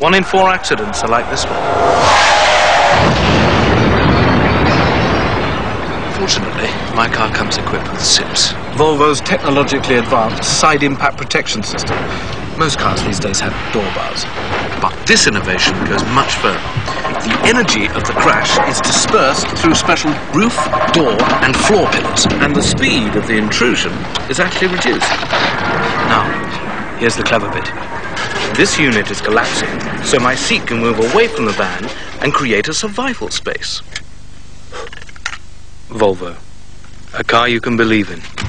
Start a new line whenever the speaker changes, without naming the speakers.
One in four accidents are like this one. Fortunately, my car comes equipped with SIPS. Volvo's technologically advanced side impact protection system. Most cars these days have door bars. But this innovation goes much further. The energy of the crash is dispersed through special roof, door, and floor pillars, and the speed of the intrusion is actually reduced. Now, here's the clever bit. This unit is collapsing, so my seat can move away from the van and create a survival space. Volvo. A car you can believe in.